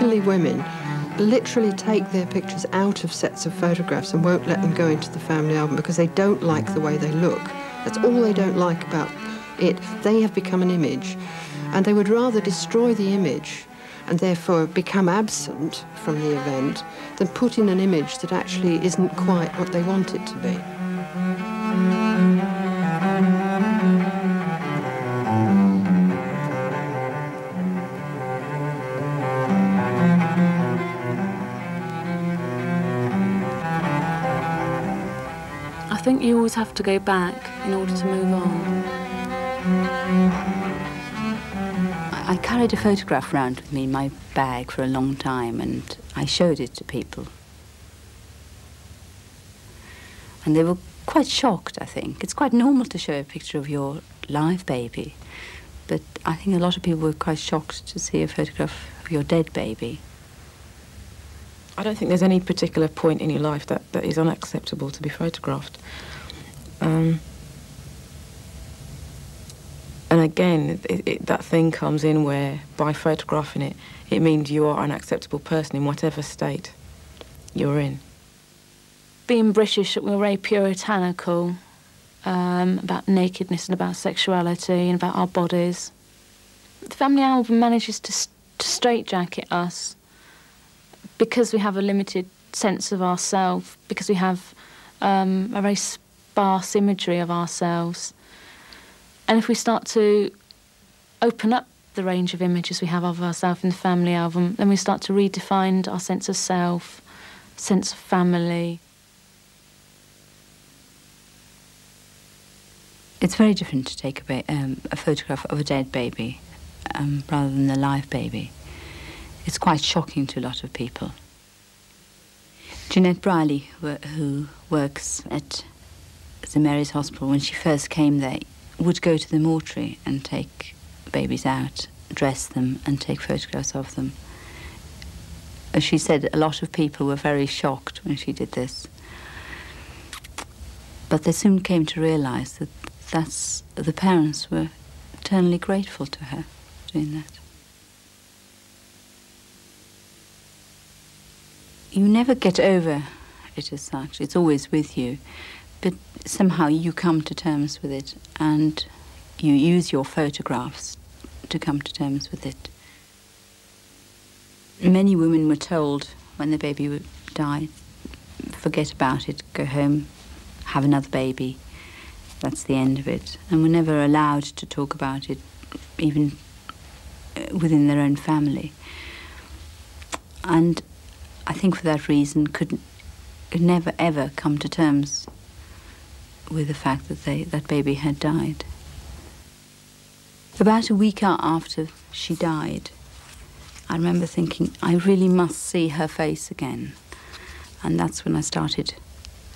women literally take their pictures out of sets of photographs and won't let them go into the family album because they don't like the way they look. That's all they don't like about it. They have become an image, and they would rather destroy the image and therefore become absent from the event than put in an image that actually isn't quite what they want it to be. Always have to go back in order to move on. I carried a photograph around with me in my bag for a long time and I showed it to people. And they were quite shocked, I think. It's quite normal to show a picture of your live baby, but I think a lot of people were quite shocked to see a photograph of your dead baby. I don't think there's any particular point in your life that, that is unacceptable to be photographed. Um, and again, it, it, that thing comes in where by photographing it, it means you are an acceptable person in whatever state you're in. Being British, we're very puritanical um, about nakedness and about sexuality and about our bodies. The family album manages to, to straitjacket us because we have a limited sense of ourselves, because we have um, a very sparse imagery of ourselves. And if we start to open up the range of images we have of ourselves in the family album, then we start to redefine our sense of self, sense of family. It's very different to take a, um, a photograph of a dead baby um, rather than a live baby. It's quite shocking to a lot of people. Jeanette Briley, who works at St Mary's Hospital, when she first came there, would go to the mortuary and take babies out, dress them, and take photographs of them. As she said, a lot of people were very shocked when she did this. But they soon came to realize that that's, the parents were eternally grateful to her doing that. you never get over it as such. It's always with you. But somehow you come to terms with it and you use your photographs to come to terms with it. Many women were told when the baby died, forget about it, go home, have another baby. That's the end of it. And were never allowed to talk about it, even uh, within their own family. And I think for that reason, could, could never ever come to terms with the fact that they, that baby had died. About a week after she died, I remember thinking, I really must see her face again. And that's when I started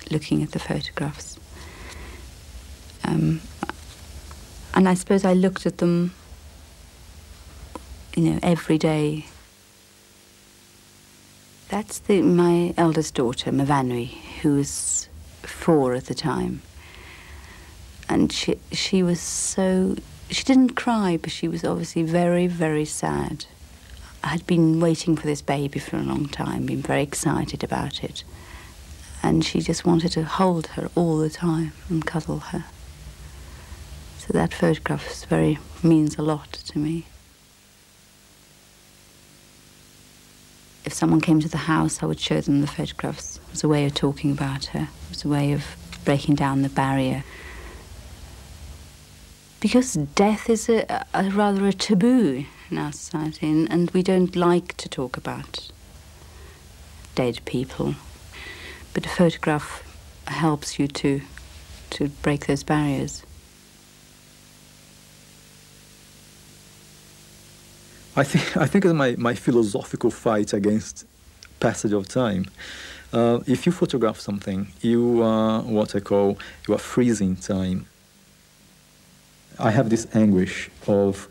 looking at the photographs. Um, and I suppose I looked at them, you know, every day that's the, my eldest daughter, Mavanui, who was four at the time. And she, she was so, she didn't cry, but she was obviously very, very sad. I had been waiting for this baby for a long time, been very excited about it. And she just wanted to hold her all the time and cuddle her. So that photograph very, means a lot to me. if someone came to the house, I would show them the photographs. It was a way of talking about her. It was a way of breaking down the barrier. Because death is a, a rather a taboo in our society, and, and we don't like to talk about dead people. But a photograph helps you to to break those barriers. I think I think it's my, my philosophical fight against passage of time. Uh, if you photograph something, you are what I call you are freezing time. I have this anguish of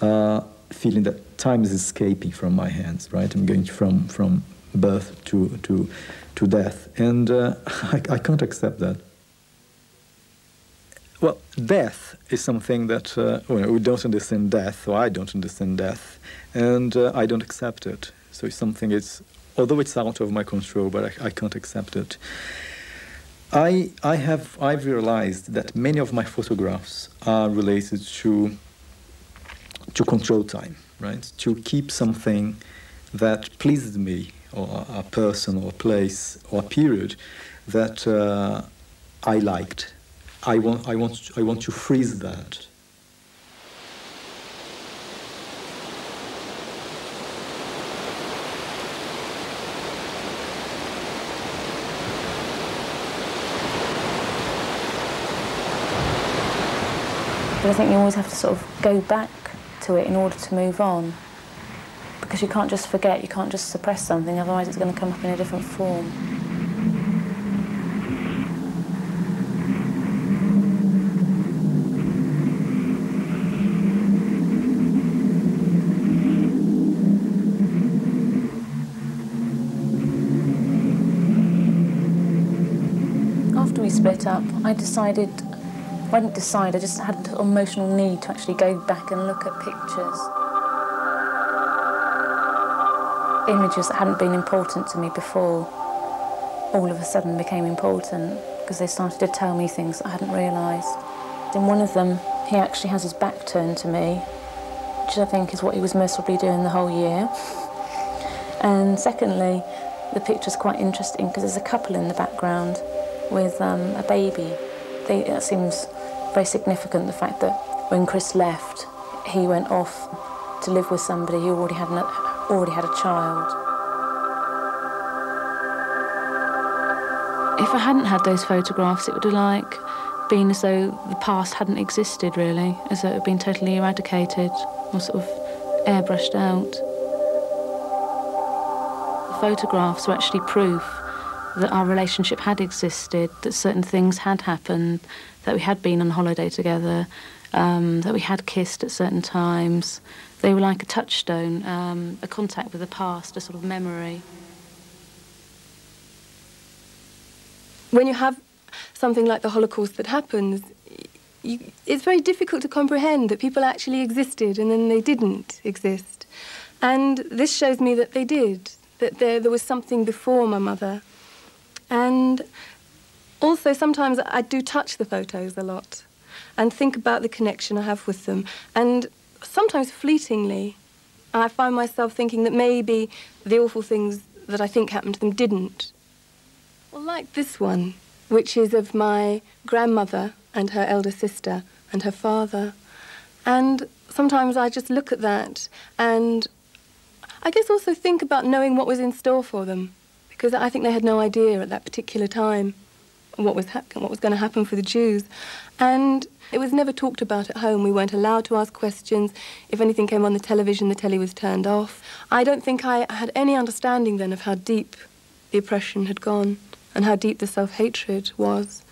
uh, feeling that time is escaping from my hands. Right, I'm going from from birth to to to death, and uh, I, I can't accept that. Well, death is something that uh, well, we don't understand death, or I don't understand death, and uh, I don't accept it. So it's something it's although it's out of my control, but I, I can't accept it. I I have I've realized that many of my photographs are related to to control time, right? To keep something that pleased me, or a person, or a place, or a period that uh, I liked. I want, I, want, I want to freeze that. But I think you always have to sort of go back to it in order to move on. Because you can't just forget, you can't just suppress something, otherwise it's going to come up in a different form. After we split up, I decided, I didn't decide, I just had an emotional need to actually go back and look at pictures. Images that hadn't been important to me before all of a sudden became important because they started to tell me things that I hadn't realised. In one of them, he actually has his back turned to me, which I think is what he was most probably doing the whole year. And secondly, the picture's quite interesting because there's a couple in the background with um, a baby. They, it seems very significant the fact that when Chris left, he went off to live with somebody who already had, an, already had a child. If I hadn't had those photographs, it would have like been as though the past hadn't existed really, as though it had been totally eradicated or sort of airbrushed out. The photographs were actually proof that our relationship had existed, that certain things had happened, that we had been on holiday together, um, that we had kissed at certain times. They were like a touchstone, um, a contact with the past, a sort of memory. when you have something like the Holocaust that happens, you, it's very difficult to comprehend that people actually existed and then they didn't exist. And this shows me that they did, that there, there was something before my mother. And also, sometimes I do touch the photos a lot and think about the connection I have with them. And sometimes fleetingly, I find myself thinking that maybe the awful things that I think happened to them didn't. Well, like this one, which is of my grandmother and her elder sister and her father. And sometimes I just look at that and I guess also think about knowing what was in store for them because I think they had no idea at that particular time what was what was going to happen for the Jews. And it was never talked about at home. We weren't allowed to ask questions. If anything came on the television, the telly was turned off. I don't think I had any understanding then of how deep the oppression had gone and how deep the self-hatred was.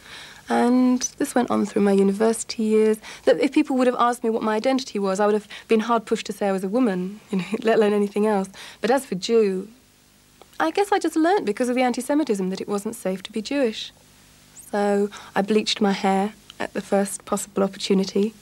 And this went on through my university years. That if people would have asked me what my identity was, I would have been hard pushed to say I was a woman, you know, let alone anything else. But as for Jew, I guess I just learnt because of the anti-Semitism that it wasn't safe to be Jewish. So I bleached my hair at the first possible opportunity.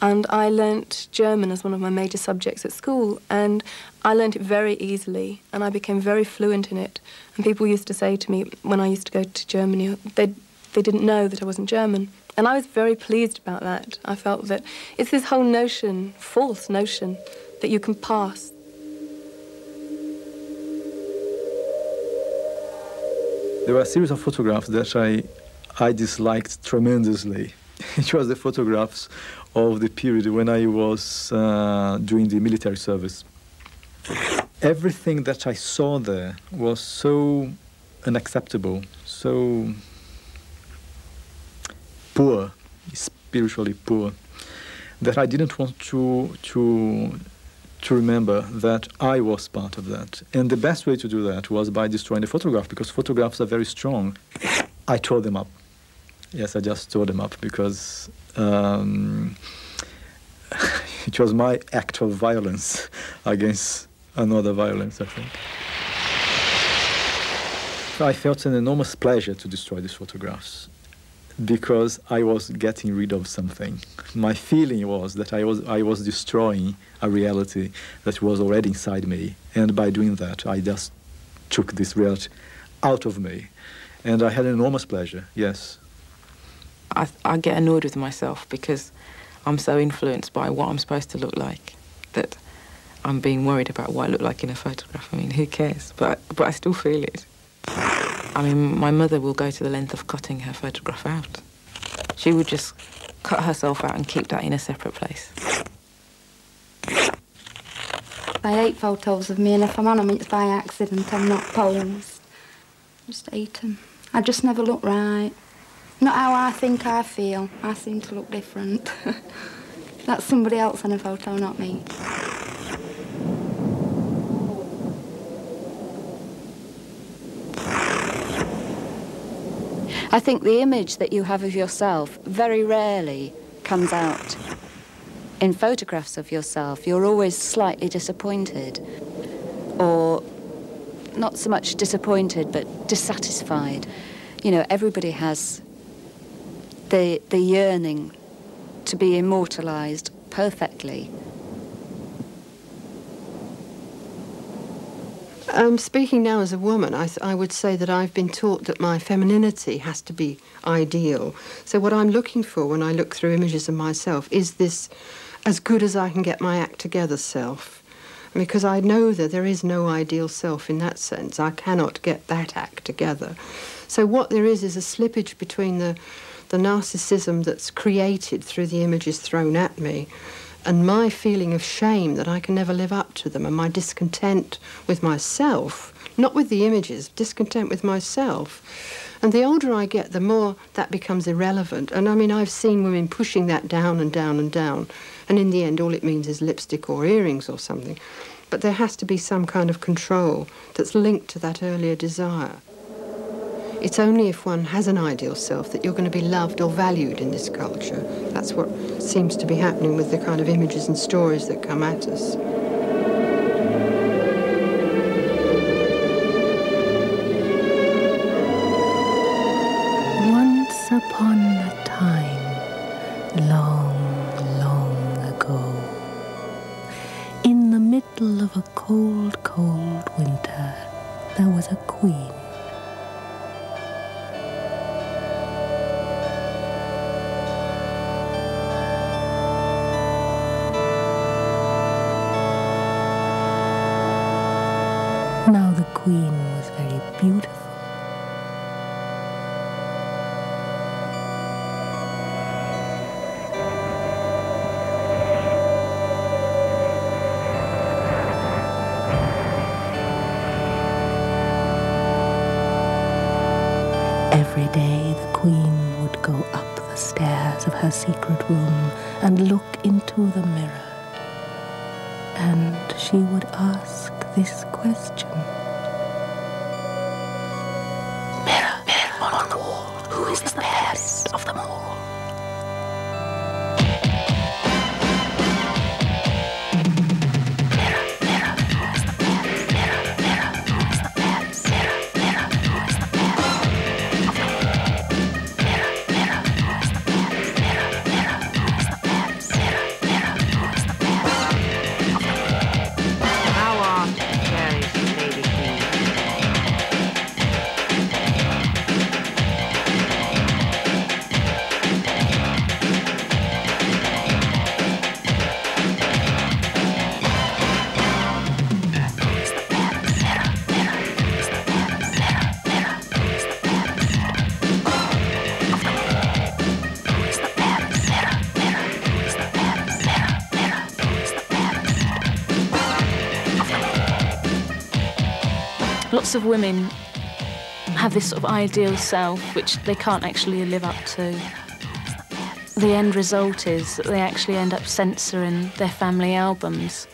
And I learnt German as one of my major subjects at school. And I learnt it very easily. And I became very fluent in it. And people used to say to me when I used to go to Germany, they, they didn't know that I wasn't German. And I was very pleased about that. I felt that it's this whole notion, false notion, that you can pass There were a series of photographs that I, I disliked tremendously. it was the photographs of the period when I was uh, doing the military service. Everything that I saw there was so unacceptable, so poor, spiritually poor, that I didn't want to to to remember that I was part of that. And the best way to do that was by destroying the photograph because photographs are very strong. I tore them up. Yes, I just tore them up because um, it was my act of violence against another violence, I think. I felt an enormous pleasure to destroy these photographs. Because I was getting rid of something. My feeling was that I was I was destroying a reality that was already inside me, and by doing that, I just took this reality out of me, and I had enormous pleasure. Yes. I, I get annoyed with myself because I'm so influenced by what I'm supposed to look like that I'm being worried about what I look like in a photograph. I mean, who cares? But but I still feel it. I mean, my mother will go to the length of cutting her photograph out. She would just cut herself out and keep that in a separate place. I hate photos of me, and if I'm on them, it's by accident. I'm not posed. Just ate them. I just never look right. Not how I think I feel. I seem to look different. That's somebody else in a photo, not me. I think the image that you have of yourself very rarely comes out. In photographs of yourself, you're always slightly disappointed, or not so much disappointed, but dissatisfied. You know, everybody has the, the yearning to be immortalized perfectly. Um, speaking now as a woman, I, I would say that I've been taught that my femininity has to be ideal. So, what I'm looking for when I look through images of myself is this as good as I can get my act together self. Because I know that there is no ideal self in that sense. I cannot get that act together. So, what there is is a slippage between the, the narcissism that's created through the images thrown at me and my feeling of shame that I can never live up to them, and my discontent with myself, not with the images, discontent with myself. And the older I get, the more that becomes irrelevant. And I mean, I've seen women pushing that down and down and down, and in the end, all it means is lipstick or earrings or something. But there has to be some kind of control that's linked to that earlier desire. It's only if one has an ideal self that you're going to be loved or valued in this culture. That's what seems to be happening with the kind of images and stories that come at us. Every day the queen would go up the stairs of her secret room and look into the mirror. And she would ask this question. Mirror, mirror on the wall, who is the of women have this sort of ideal self which they can't actually live up to. The end result is that they actually end up censoring their family albums.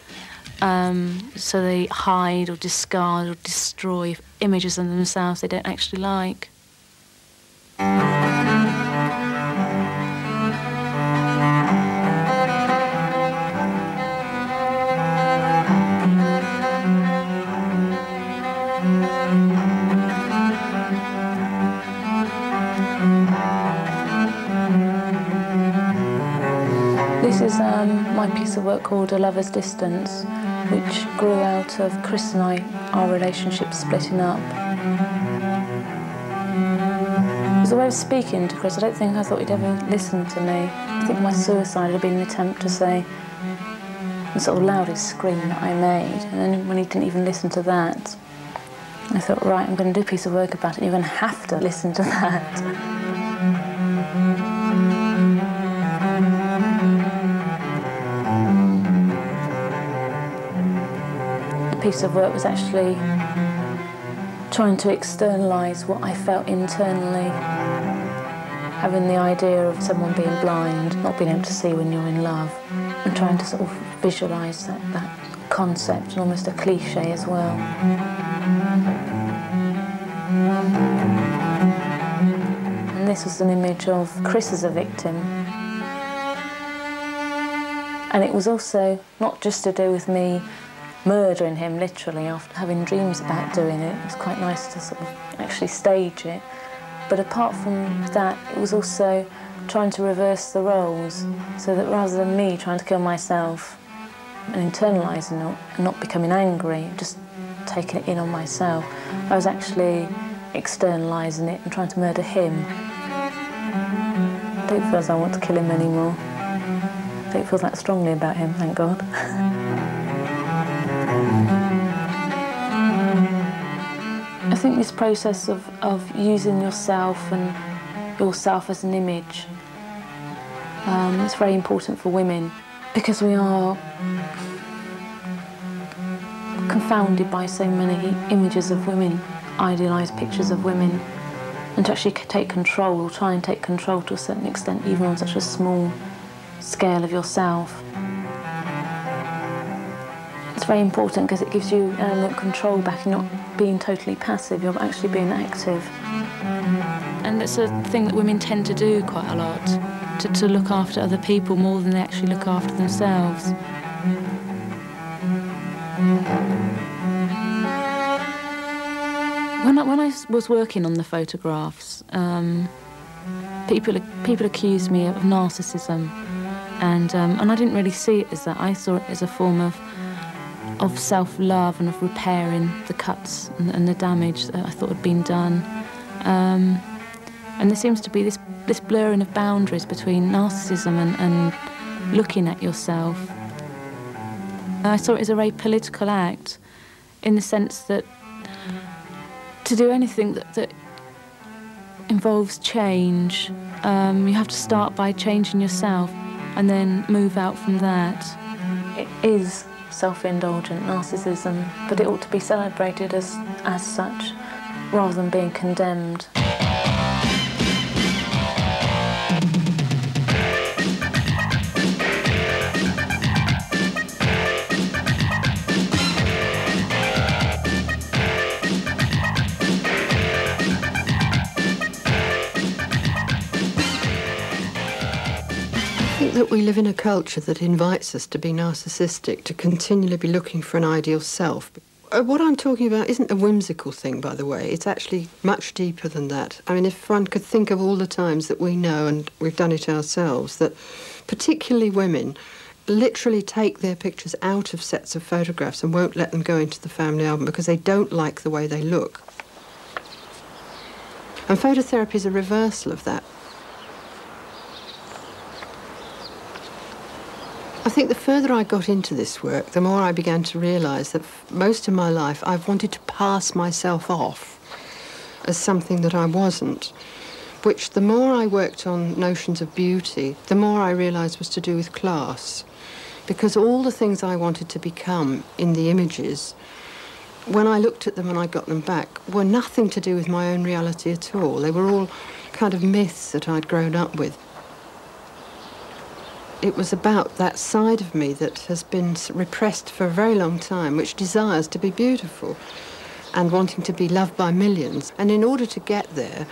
Um, so they hide or discard or destroy images of themselves they don't actually like. Called A Lover's Distance, which grew out of Chris and I, our relationship splitting up. It was a way of speaking to Chris. I don't think I thought he'd ever listen to me. I think my suicide had been an attempt to say the sort of loudest scream that I made. And then when he didn't even listen to that, I thought, right, I'm going to do a piece of work about it. You're going to have to listen to that. Piece of work was actually trying to externalise what I felt internally. Having the idea of someone being blind, not being able to see when you're in love, and trying to sort of visualise that, that concept and almost a cliche as well. And this was an image of Chris as a victim. And it was also not just to do with me murdering him literally after having dreams about doing it. It was quite nice to sort of actually stage it. But apart from that, it was also trying to reverse the roles so that rather than me trying to kill myself and internalising it and not becoming angry, just taking it in on myself, I was actually externalising it and trying to murder him. I don't feel as I want to kill him anymore. I don't feel that strongly about him, thank God. think this process of, of using yourself and yourself as an image um, is very important for women because we are confounded by so many images of women, idealised pictures of women, and to actually take control or try and take control to a certain extent, even on such a small scale of yourself. It's very important because it gives you of control back and not being totally passive, you're actually being active. And it's a thing that women tend to do quite a lot, to, to look after other people more than they actually look after themselves. When I, when I was working on the photographs, um, people people accused me of narcissism, and um, and I didn't really see it as that. I saw it as a form of of self-love and of repairing the cuts and, and, the damage that I thought had been done. Um, and there seems to be this this blurring of boundaries between narcissism and, and looking at yourself. I saw it as a very political act, in the sense that to do anything that, that involves change, um, you have to start by changing yourself and then move out from that. It is self-indulgent narcissism, but it ought to be celebrated as, as such, rather than being condemned. That we live in a culture that invites us to be narcissistic, to continually be looking for an ideal self. Uh, what I'm talking about isn't a whimsical thing, by the way. It's actually much deeper than that. I mean, if one could think of all the times that we know, and we've done it ourselves, that particularly women literally take their pictures out of sets of photographs and won't let them go into the family album because they don't like the way they look. And phototherapy is a reversal of that. I think the further I got into this work, the more I began to realise that most of my life I've wanted to pass myself off as something that I wasn't, which the more I worked on notions of beauty, the more I realised was to do with class. Because all the things I wanted to become in the images, when I looked at them and I got them back, were nothing to do with my own reality at all. They were all kind of myths that I'd grown up with it was about that side of me that has been repressed for a very long time, which desires to be beautiful and wanting to be loved by millions. And in order to get there,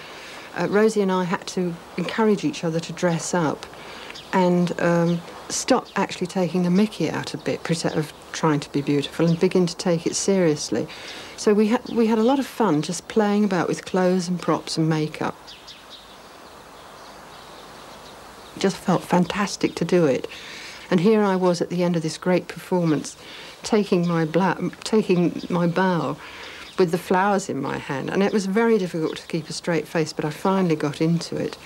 uh, Rosie and I had to encourage each other to dress up and um, stop actually taking the mickey out a bit of trying to be beautiful and begin to take it seriously. So we had, we had a lot of fun just playing about with clothes and props and makeup. Just felt fantastic to do it. And here I was at the end of this great performance, taking my, taking my bow with the flowers in my hand. And it was very difficult to keep a straight face, but I finally got into it.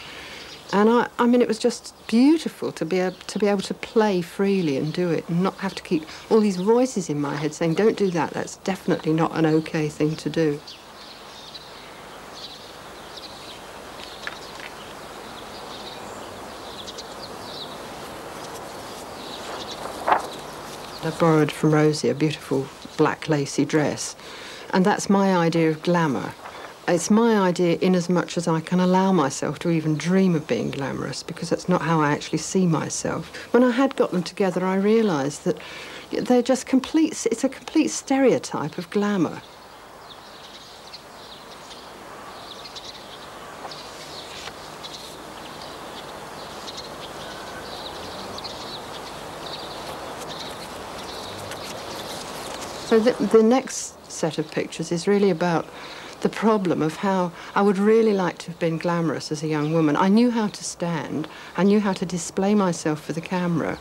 And I, I mean, it was just beautiful to be, to be able to play freely and do it and not have to keep all these voices in my head saying, don't do that, that's definitely not an okay thing to do. I borrowed from Rosie a beautiful black lacy dress, and that's my idea of glamour. It's my idea in as much as I can allow myself to even dream of being glamorous, because that's not how I actually see myself. When I had got them together, I realised that they're just complete, it's a complete stereotype of glamour. So the, the next set of pictures is really about the problem of how I would really like to have been glamorous as a young woman. I knew how to stand, I knew how to display myself for the camera,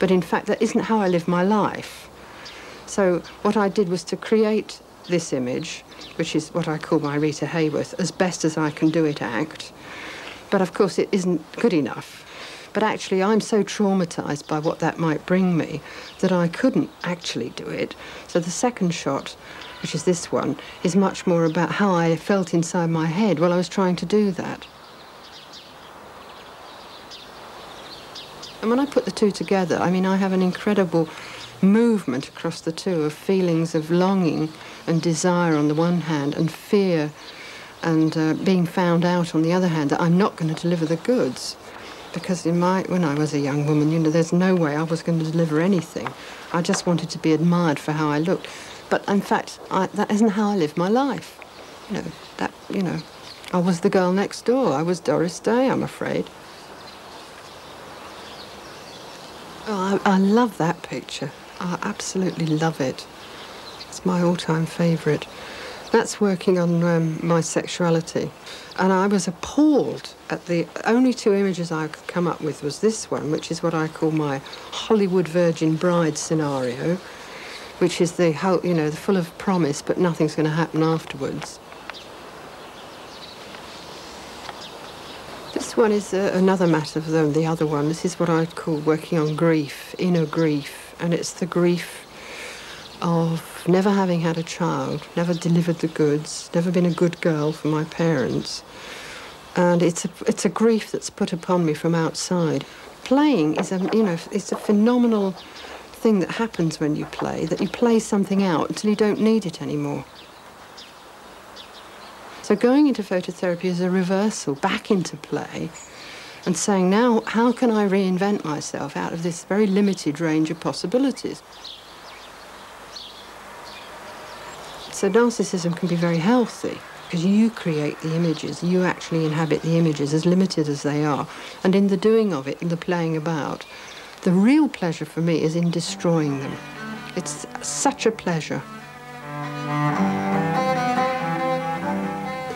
but in fact that isn't how I live my life. So what I did was to create this image, which is what I call my Rita Hayworth, as best as I can do it act. But of course it isn't good enough. But actually, I'm so traumatized by what that might bring me that I couldn't actually do it. So the second shot, which is this one, is much more about how I felt inside my head while I was trying to do that. And when I put the two together, I mean, I have an incredible movement across the two of feelings of longing and desire on the one hand and fear and uh, being found out on the other hand that I'm not going to deliver the goods because in my when I was a young woman, you know, there's no way I was going to deliver anything. I just wanted to be admired for how I looked. But in fact, I, that isn't how I live my life. You know, that you know, I was the girl next door. I was Doris Day, I'm afraid. Oh, I, I love that picture. I absolutely love it. It's my all-time favourite. That's working on um, my sexuality. And I was appalled at the only two images I could come up with was this one, which is what I call my Hollywood Virgin Bride scenario, which is the whole, you know, the full of promise, but nothing's going to happen afterwards. This one is uh, another matter than the other one. This is what I call working on grief, inner grief, and it's the grief of never having had a child, never delivered the goods, never been a good girl for my parents. And it's a, it's a grief that's put upon me from outside. Playing is a, you know, it's a phenomenal thing that happens when you play, that you play something out until you don't need it anymore. So going into phototherapy is a reversal back into play and saying, now, how can I reinvent myself out of this very limited range of possibilities? So narcissism can be very healthy because you create the images, you actually inhabit the images as limited as they are. And in the doing of it, in the playing about, the real pleasure for me is in destroying them. It's such a pleasure.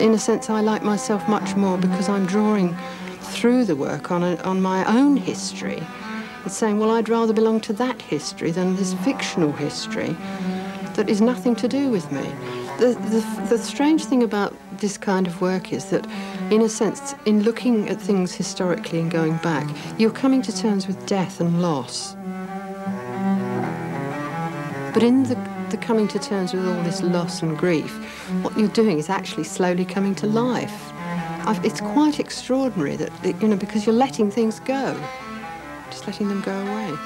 In a sense, I like myself much more because I'm drawing through the work on, a, on my own history. It's saying, well, I'd rather belong to that history than this fictional history that is nothing to do with me. The, the, the strange thing about this kind of work is that, in a sense, in looking at things historically and going back, you're coming to terms with death and loss. But in the, the coming to terms with all this loss and grief, what you're doing is actually slowly coming to life. I've, it's quite extraordinary that, you know, because you're letting things go, just letting them go away.